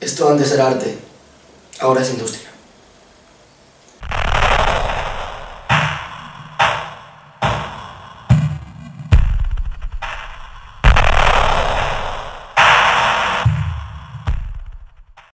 Esto antes era arte, ahora es industria.